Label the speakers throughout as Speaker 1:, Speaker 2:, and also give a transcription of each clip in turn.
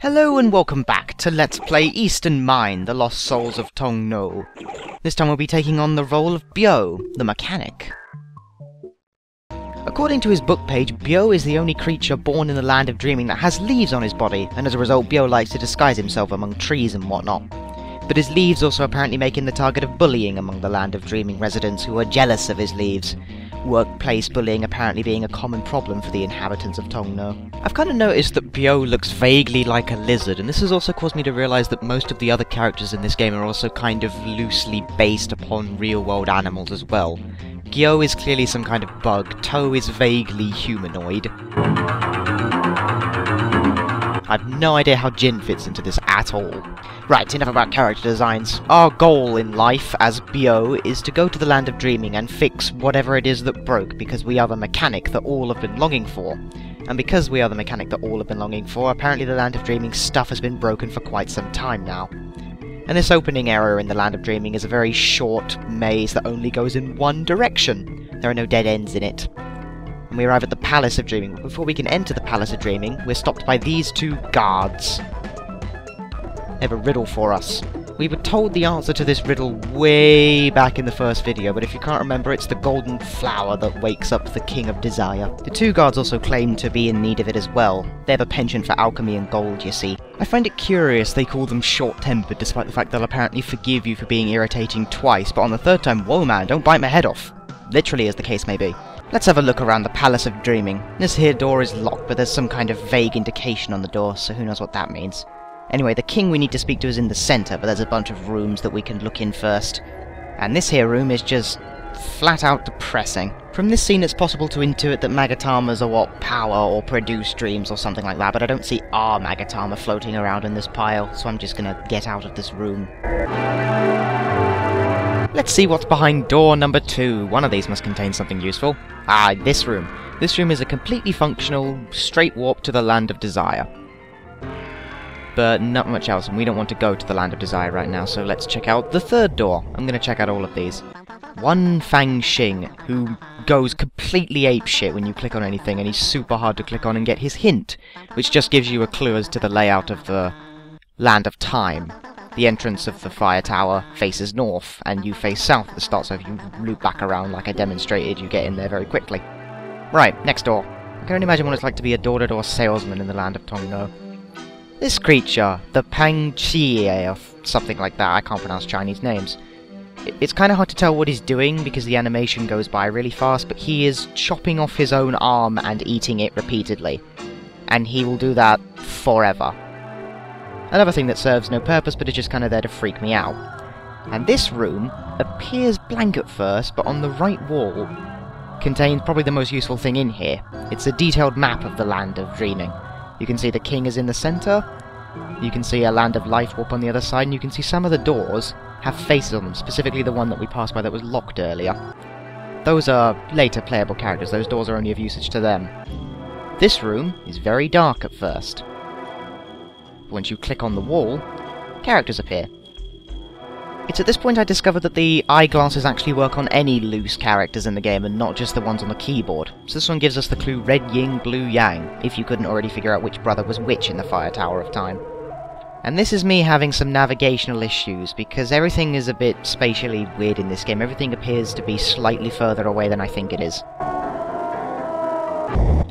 Speaker 1: Hello and welcome back to Let's Play Eastern Mind, The Lost Souls of Tong Nou. This time we'll be taking on the role of Byou, the mechanic. According to his book page, Byou is the only creature born in the land of dreaming that has leaves on his body, and as a result Byou likes to disguise himself among trees and whatnot. But his leaves also apparently make him the target of bullying among the land of dreaming residents who are jealous of his leaves. Workplace bullying apparently being a common problem for the inhabitants of Tong Nou. I've kind of noticed that Byou looks vaguely like a lizard, and this has also caused me to realise that most of the other characters in this game are also kind of loosely based upon real-world animals as well. Gyo is clearly some kind of bug, Toe is vaguely humanoid. I've no idea how Jin fits into this at all. Right, enough about character designs. Our goal in life, as Byou, is to go to the land of dreaming and fix whatever it is that broke, because we are the mechanic that all have been longing for. And because we are the mechanic that all have been longing for, apparently the land of dreaming stuff has been broken for quite some time now. And this opening area in the land of dreaming is a very short maze that only goes in one direction. There are no dead ends in it and we arrive at the Palace of Dreaming. Before we can enter the Palace of Dreaming, we're stopped by these two guards. They have a riddle for us. We were told the answer to this riddle way back in the first video, but if you can't remember, it's the golden flower that wakes up the King of Desire. The two guards also claim to be in need of it as well. They have a penchant for alchemy and gold, you see. I find it curious they call them short-tempered, despite the fact they'll apparently forgive you for being irritating twice, but on the third time, whoa man, don't bite my head off. Literally, as the case may be. Let's have a look around the Palace of Dreaming. This here door is locked, but there's some kind of vague indication on the door, so who knows what that means. Anyway, the king we need to speak to is in the centre, but there's a bunch of rooms that we can look in first. And this here room is just flat out depressing. From this scene it's possible to intuit that Magatamas are what power or produce dreams or something like that, but I don't see our Magatama floating around in this pile, so I'm just gonna get out of this room. Let's see what's behind door number two. One of these must contain something useful. Ah, this room. This room is a completely functional, straight warp to the Land of Desire. But not much else, and we don't want to go to the Land of Desire right now, so let's check out the third door. I'm going to check out all of these. One Fang Xing, who goes completely apeshit when you click on anything, and he's super hard to click on and get his hint, which just gives you a clue as to the layout of the Land of Time. The entrance of the fire tower faces north, and you face south at the start, so if you loop back around like I demonstrated, you get in there very quickly. Right, next door. I can only imagine what it's like to be a door-to-door salesman in the land of Tong Nou. This creature, the Pang Chie, or something like that, I can't pronounce Chinese names. It's kind of hard to tell what he's doing because the animation goes by really fast, but he is chopping off his own arm and eating it repeatedly. And he will do that forever. Another thing that serves no purpose but is just kind of there to freak me out. And this room appears blank at first, but on the right wall contains probably the most useful thing in here. It's a detailed map of the Land of Dreaming. You can see the king is in the centre, you can see a Land of Life warp on the other side, and you can see some of the doors have faces on them, specifically the one that we passed by that was locked earlier. Those are later playable characters, those doors are only of usage to them. This room is very dark at first. Once you click on the wall, characters appear. It's at this point I discovered that the eyeglasses actually work on any loose characters in the game and not just the ones on the keyboard. So this one gives us the clue red Ying, blue yang, if you couldn't already figure out which brother was which in the Fire Tower of Time. And this is me having some navigational issues, because everything is a bit spatially weird in this game. Everything appears to be slightly further away than I think it is.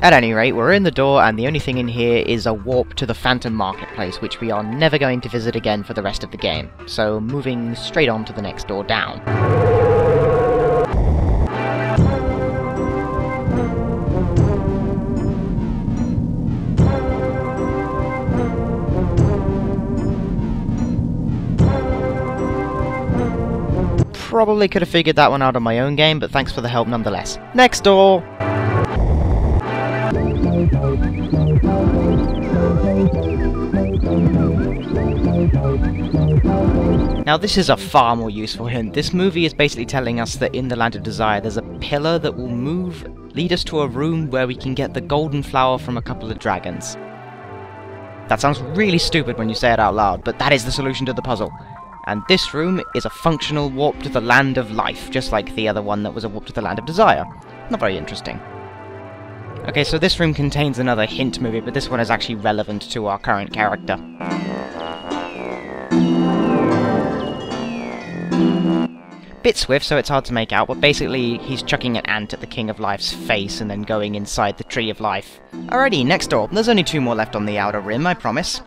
Speaker 1: At any rate, we're in the door, and the only thing in here is a warp to the Phantom Marketplace, which we are never going to visit again for the rest of the game. So, moving straight on to the next door down. Probably could have figured that one out on my own game, but thanks for the help nonetheless. Next door! Now this is a far more useful hint. This movie is basically telling us that in the Land of Desire there's a pillar that will move, lead us to a room where we can get the golden flower from a couple of dragons. That sounds really stupid when you say it out loud, but that is the solution to the puzzle. And this room is a functional warp to the Land of Life, just like the other one that was a warp to the Land of Desire. Not very interesting. Okay, so this room contains another hint movie, but this one is actually relevant to our current character. Bit swift, so it's hard to make out, but basically he's chucking an ant at the King of Life's face and then going inside the Tree of Life. Alrighty, next door. There's only two more left on the outer rim, I promise.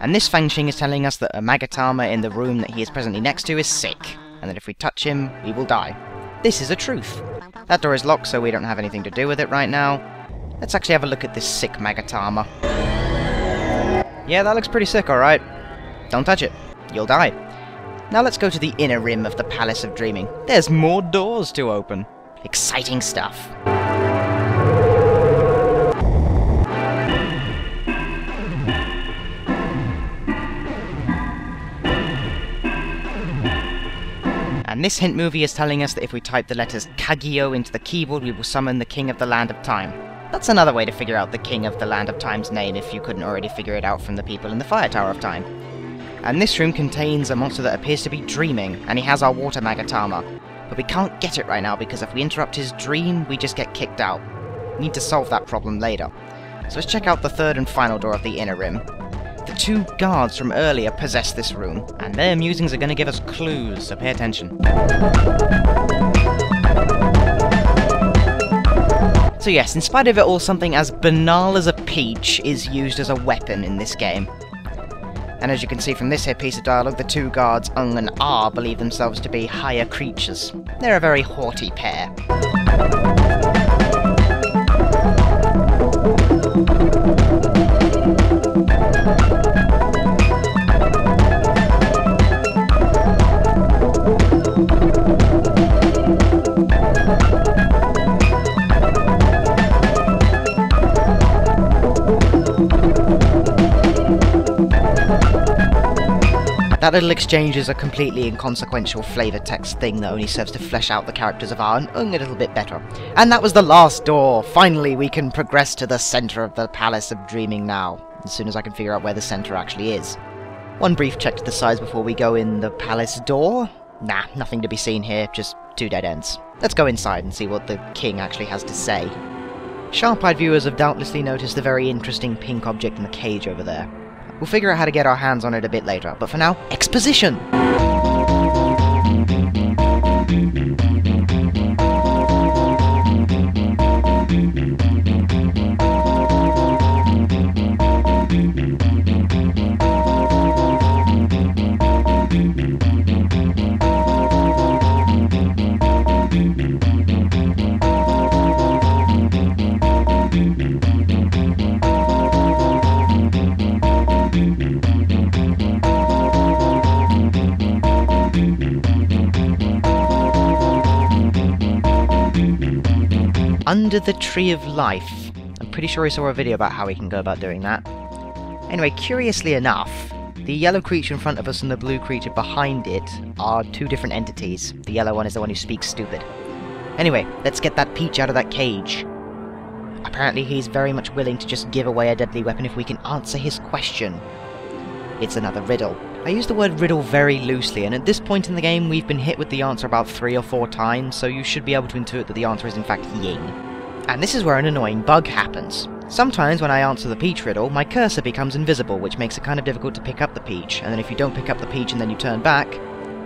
Speaker 1: And this Fang Xing is telling us that a Magatama in the room that he is presently next to is sick, and that if we touch him, we will die. This is a truth. That door is locked, so we don't have anything to do with it right now. Let's actually have a look at this sick Magatama. Yeah, that looks pretty sick, alright. Don't touch it. You'll die. Now let's go to the inner rim of the Palace of Dreaming. There's more doors to open. Exciting stuff. And this hint movie is telling us that if we type the letters Kagyo into the keyboard, we will summon the King of the Land of Time. That's another way to figure out the King of the Land of Time's name if you couldn't already figure it out from the people in the Fire Tower of Time. And this room contains a monster that appears to be dreaming, and he has our water Magatama. But we can't get it right now because if we interrupt his dream, we just get kicked out. We need to solve that problem later. So let's check out the third and final door of the inner rim. Two guards from earlier possess this room, and their musings are going to give us clues, so pay attention. So yes, in spite of it all, something as banal as a peach is used as a weapon in this game. And as you can see from this here piece of dialogue, the two guards, Ung and Ah, believe themselves to be higher creatures. They're a very haughty pair. That little exchange is a completely inconsequential flavor text thing that only serves to flesh out the characters of our Ung a little bit better. And that was the last door! Finally, we can progress to the center of the Palace of Dreaming now, as soon as I can figure out where the center actually is. One brief check to the sides before we go in the palace door. Nah, nothing to be seen here, just two dead ends. Let's go inside and see what the king actually has to say. Sharp-eyed viewers have doubtlessly noticed the very interesting pink object in the cage over there. We'll figure out how to get our hands on it a bit later, but for now, exposition! Under the Tree of Life. I'm pretty sure I saw a video about how we can go about doing that. Anyway, curiously enough, the yellow creature in front of us and the blue creature behind it are two different entities. The yellow one is the one who speaks stupid. Anyway, let's get that Peach out of that cage. Apparently he's very much willing to just give away a deadly weapon if we can answer his question. It's another riddle. I use the word riddle very loosely, and at this point in the game we've been hit with the answer about three or four times, so you should be able to intuit that the answer is in fact Ying. And this is where an annoying bug happens. Sometimes when I answer the peach riddle, my cursor becomes invisible, which makes it kind of difficult to pick up the peach, and then if you don't pick up the peach and then you turn back,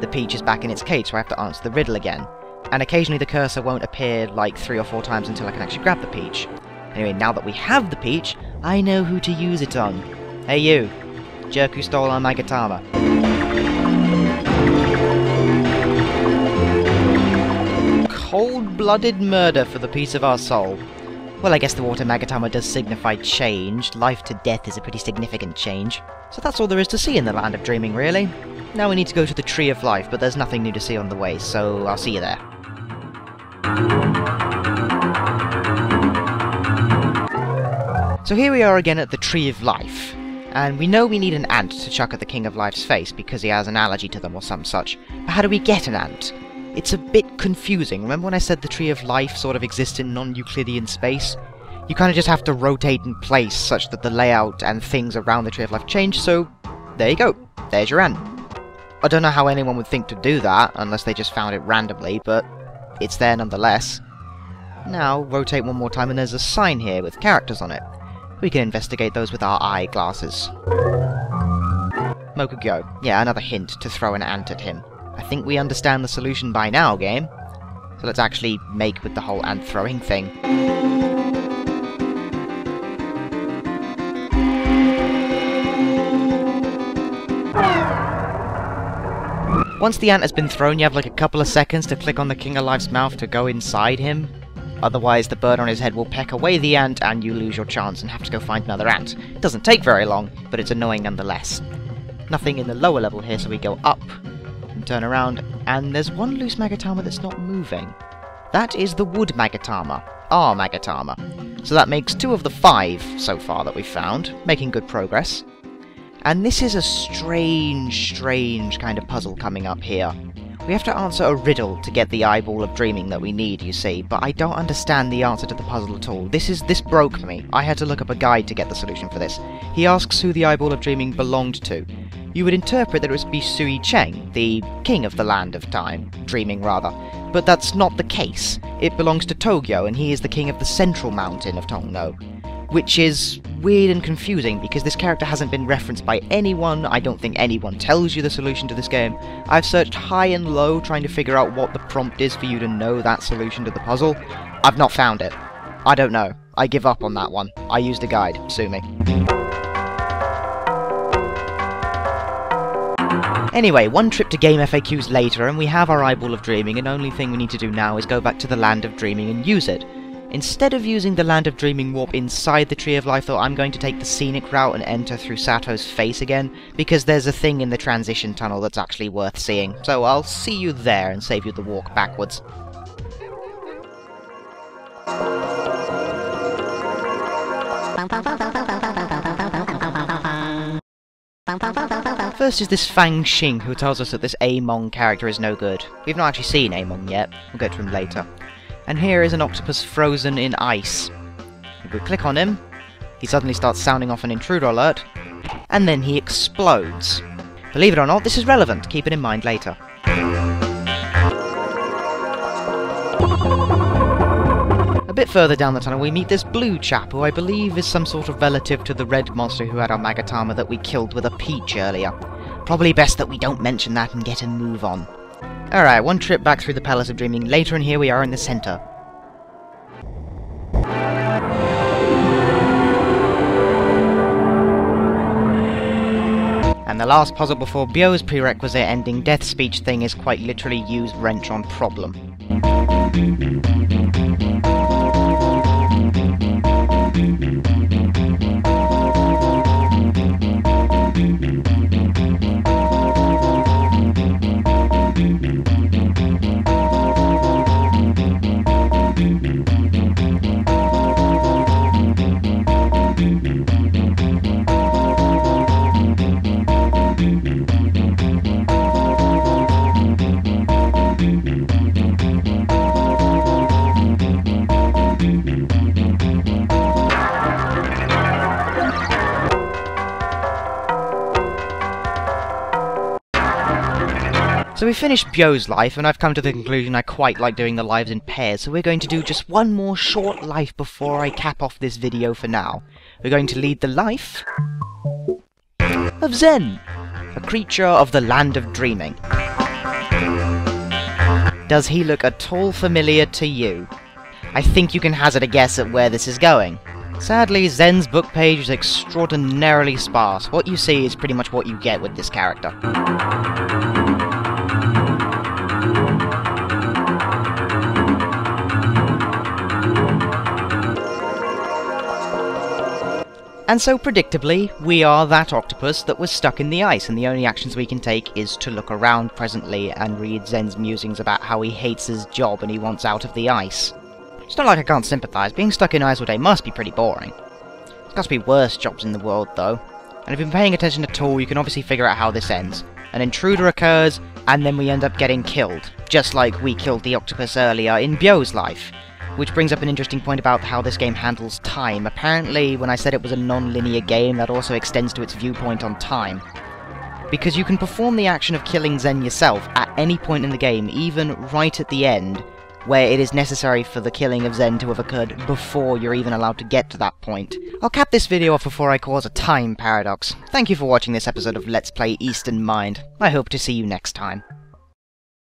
Speaker 1: the peach is back in its cage, so I have to answer the riddle again. And occasionally the cursor won't appear like three or four times until I can actually grab the peach. Anyway, now that we have the peach, I know who to use it on. Hey you, jerk who stole our Magatama. Cold-blooded murder for the peace of our soul. Well, I guess the water Magatama does signify change. Life to death is a pretty significant change. So that's all there is to see in the Land of Dreaming, really. Now we need to go to the Tree of Life, but there's nothing new to see on the way, so I'll see you there. So here we are again at the Tree of Life. And we know we need an ant to chuck at the King of Life's face because he has an allergy to them or some such. But how do we get an ant? It's a bit confusing. Remember when I said the Tree of Life sort of exists in non-Euclidean space? You kind of just have to rotate in place such that the layout and things around the Tree of Life change, so there you go. There's your ant. I don't know how anyone would think to do that, unless they just found it randomly, but it's there nonetheless. Now, rotate one more time and there's a sign here with characters on it. We can investigate those with our eyeglasses. Mokugyo. Yeah, another hint to throw an ant at him. I think we understand the solution by now, game. So let's actually make with the whole ant throwing thing. Once the ant has been thrown, you have like a couple of seconds to click on the King of Life's mouth to go inside him. Otherwise, the bird on his head will peck away the ant and you lose your chance and have to go find another ant. It doesn't take very long, but it's annoying nonetheless. Nothing in the lower level here, so we go up turn around, and there's one loose Magatama that's not moving. That is the wood Magatama, our Magatama. So that makes two of the five so far that we've found, making good progress. And this is a strange, strange kind of puzzle coming up here. We have to answer a riddle to get the eyeball of dreaming that we need, you see, but I don't understand the answer to the puzzle at all. This is this broke me. I had to look up a guide to get the solution for this. He asks who the eyeball of dreaming belonged to. You would interpret that it would be Sui Cheng, the king of the land of time, dreaming rather. But that's not the case. It belongs to Togyo, and he is the king of the central mountain of Tong Nou which is weird and confusing because this character hasn't been referenced by anyone, I don't think anyone tells you the solution to this game. I've searched high and low trying to figure out what the prompt is for you to know that solution to the puzzle. I've not found it. I don't know. I give up on that one. I used a guide. Sue me. Anyway, one trip to GameFAQs later, and we have our Eyeball of Dreaming, and only thing we need to do now is go back to the Land of Dreaming and use it. Instead of using the Land of Dreaming warp inside the Tree of Life though, I'm going to take the scenic route and enter through Sato's face again, because there's a thing in the transition tunnel that's actually worth seeing. So I'll see you there and save you the walk backwards. First is this Fang Xing, who tells us that this Amon character is no good. We've not actually seen Amon yet, we'll get to him later and here is an octopus frozen in ice. If we click on him, he suddenly starts sounding off an intruder alert, and then he explodes. Believe it or not, this is relevant, keep it in mind later. A bit further down the tunnel we meet this blue chap, who I believe is some sort of relative to the red monster who had our Magatama that we killed with a peach earlier. Probably best that we don't mention that and get a move on. Alright, one trip back through the Palace of Dreaming later, and here we are in the center. And the last puzzle before Byou's prerequisite ending death speech thing is quite literally use wrench on problem. We finished Byou's life, and I've come to the conclusion I quite like doing the lives in pairs, so we're going to do just one more short life before I cap off this video for now. We're going to lead the life of Zen, a creature of the land of dreaming. Does he look at all familiar to you? I think you can hazard a guess at where this is going. Sadly, Zen's book page is extraordinarily sparse. What you see is pretty much what you get with this character. And so predictably, we are that octopus that was stuck in the ice, and the only actions we can take is to look around presently and read Zen's musings about how he hates his job and he wants out of the ice. It's not like I can't sympathise, being stuck in ice all day must be pretty boring. There's got to be worse jobs in the world though, and if you've been paying attention at all, you can obviously figure out how this ends. An intruder occurs, and then we end up getting killed, just like we killed the octopus earlier in Byou's life. Which brings up an interesting point about how this game handles time. Apparently, when I said it was a non-linear game, that also extends to its viewpoint on time. Because you can perform the action of killing Zen yourself at any point in the game, even right at the end, where it is necessary for the killing of Zen to have occurred before you're even allowed to get to that point. I'll cap this video off before I cause a time paradox. Thank you for watching this episode of Let's Play Eastern Mind. I hope to see you next time.